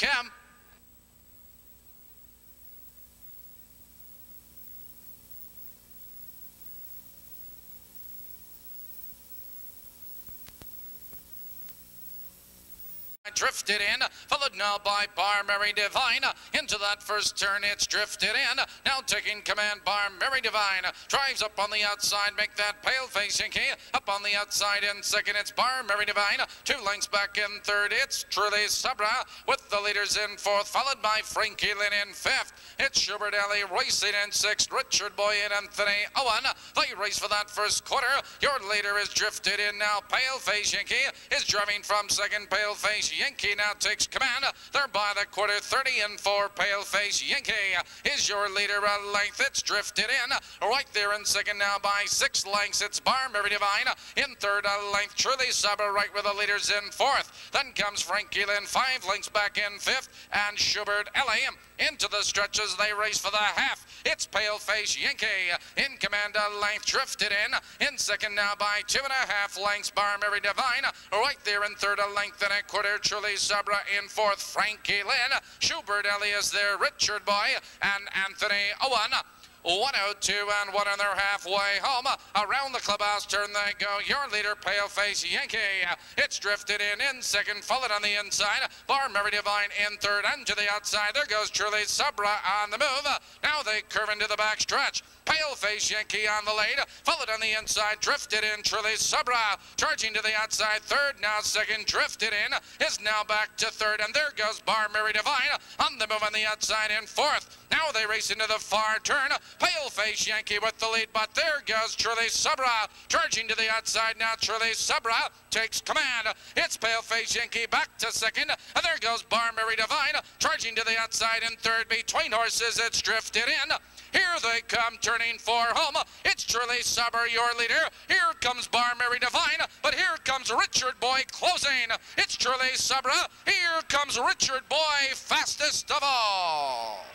Cam. Drifted in, followed now by Bar Mary Divine. Into that first turn, it's drifted in. Now taking command, Bar Mary Divine drives up on the outside, make that pale face Yankee. Up on the outside in second, it's Bar Mary Divine. Two lengths back in third, it's Truly Sabra with the leaders in fourth, followed by Frankie Lynn in fifth. It's Schubert Alley racing in sixth, Richard Boy and Anthony Owen. They race for that first quarter. Your leader is drifted in now. Pale Face Yankee is driving from second. Pale Face Yankee now takes command. They're by the quarter 30 and 4. Paleface Yankee is your leader a length. It's drifted in. Right there in second now by six lengths. It's Bar Mary Divine. In third a length. Truly Sabre right with the leaders in fourth. Then comes Frankie Lynn. Five lengths back in fifth. And Schubert Alley Into the stretches. They race for the half. It's Paleface Yankee in command a length. Drifted in. In second now by two and a half lengths. Bar Mary Divine. Right there in third a length and a quarter. Truly Sabra in fourth, Frankie Lynn, Schubert Alley's there, Richard Boy, and Anthony Owen. 102 and one and they're halfway home. Around the clubhouse turn they go. Your leader, Paleface Yankee. It's drifted in in second, followed on the inside. Bar Mary Divine in third and to the outside. There goes Truly Sabra on the move. Now they curve into the back stretch. Paleface Yankee on the lead, followed on the inside, drifted in. Truly Sabra charging to the outside. Third now second, drifted in. Is now back to third, and there goes Bar Mary Divine on the move on the outside in fourth. Now they race into the far turn. Paleface Yankee with the lead, but there goes Truly Sabra charging to the outside now. Truly Sabra takes command. It's Paleface Yankee back to second, and there goes Bar Mary Divine charging to the outside in third. Between horses, it's drifted in. Here they come, turning for home. It's Truly Sabra, your leader. Here comes Bar Mary Divine, but here comes Richard Boy closing. It's Truly Sabra. Here comes Richard Boy, fastest of all.